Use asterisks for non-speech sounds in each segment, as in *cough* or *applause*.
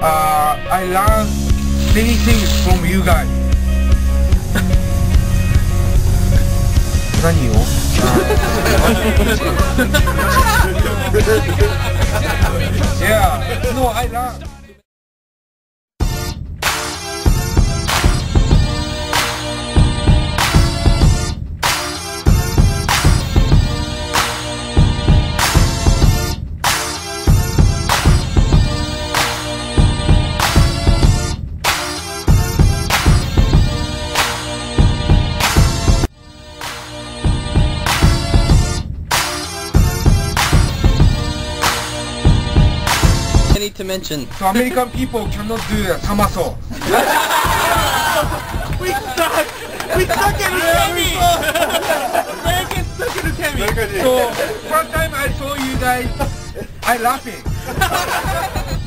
uh, I learned many things from you guys. 何を *laughs* Yeah, no, I learned. Need to mention. So American people cannot do the somersault. *laughs* We suck! We suck at ukemi! Americans suck at ukemi! So first time I saw you guys, I laughing. *laughs*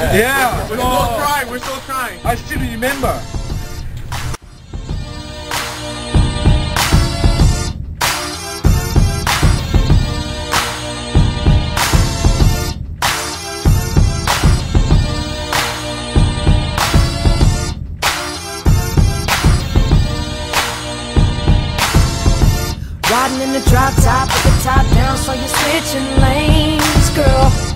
Yeah. We're so still trying, we're still trying. I still remember. Riding in the drop top with the top down, so you're switching lanes, girl.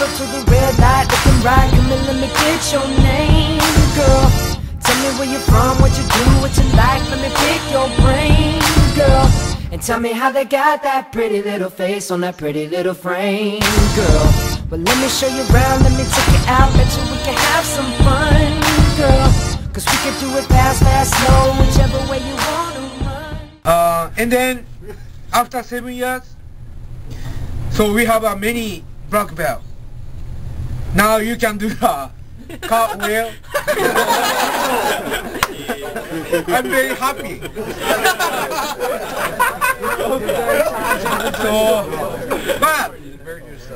Up to the red light, looking right, and let me get your name, girl. Tell me where you're from, what you do, what you like, let me pick your brain, girl. And tell me how they got that pretty little face on that pretty little frame, girl. Well, let me show you around, let me take you out, bet you we can have some fun, girl. Cause we can do it fast, fast, slow, whichever way you wanna run. Uh, and then after seven years, so we have a mini black belt. Now you can do a cartwheel. *laughs* I'm very happy. so, but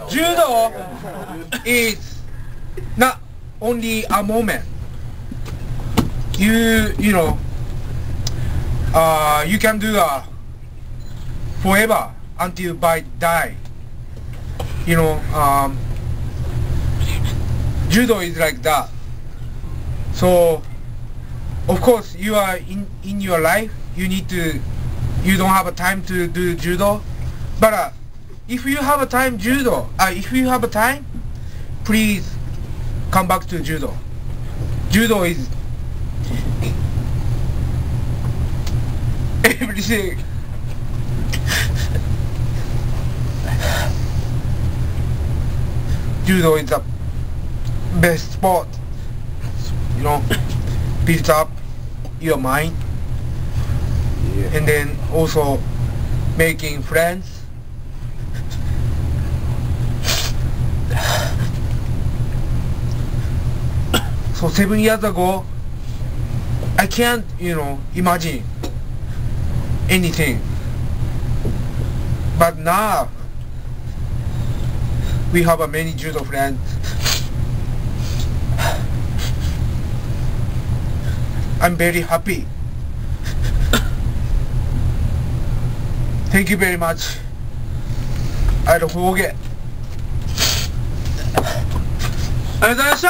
judo is not only a moment. You you know uh, you can do uh, forever until by die. You know, um, judo is like that. So, of course, you are in in your life. You need to. You don't have a time to do judo, but uh, if you have a time judo, uh, if you have a time, please come back to judo. Judo is *laughs* everything. Judo is the best sport. You know, *coughs* build up your mind, and then also making friends. *coughs* So seven years ago, I can't, you know, imagine anything. But now, we have a many judo friends. I'm very happy. Thank you very much. I don't forget. ありがとうございました